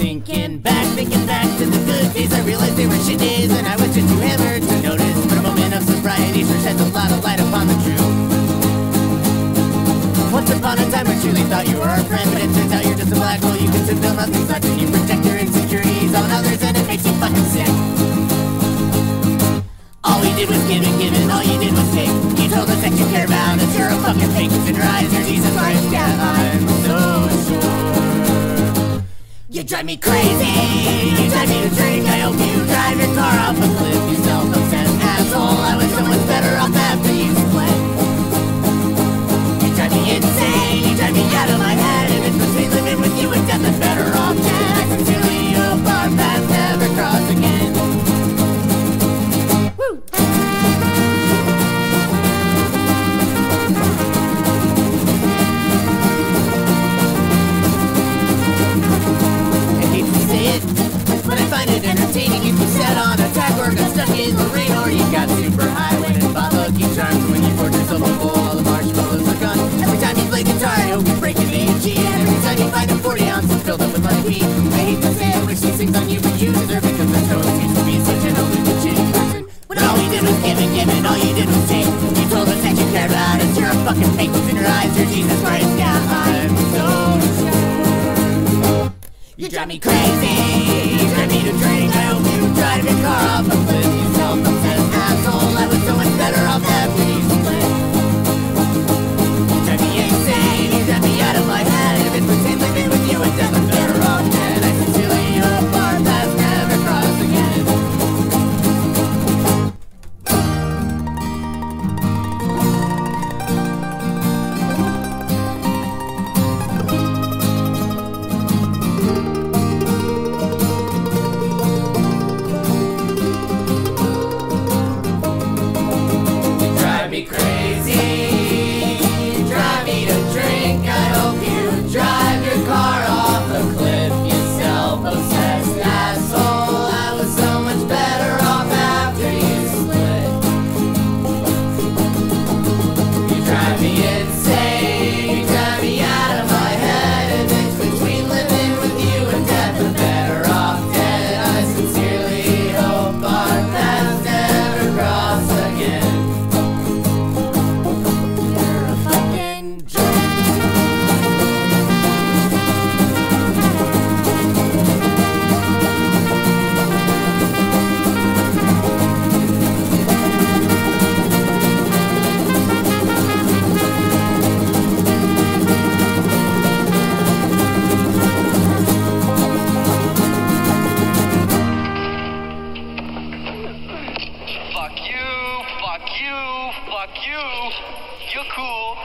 Thinking back, thinking back to the good days, I realized they were shit days, and I was just too hammered to notice. But a moment of sobriety sure sheds a lot of light upon the truth. Once upon a time, I truly thought you were our friend, but it turns out you're just a black hole. You can fulfill nothing such, and you project your insecurities on others, and it makes you fucking sick. All we did was give and give, and all you did was take. You told us that you care about us, you're a fucking fake. In your eyes, you're Jesus Christ, yeah, I'm. You drive me crazy, you drive me to drink. I hope you drive your car off a cliff, find it entertaining if you set on a track or got stuck in the rain or you got super high when it bought Lucky Charms when you poured yourself a bowl, the marshmallows are gone. Every time you play guitar, I hope you break an AG, and every time you find a 40 ounce filled up with like weed. I hate to say it, wish these things on you, but you deserve it because there's no excuse for being such an. When all you did was give and give and all you did was take. You told us that you cared about us, you're a fucking fake. In your eyes, you're Jesus Christ, drive me crazy, you drive me to Fuck you, fuck you, fuck you. You're cool.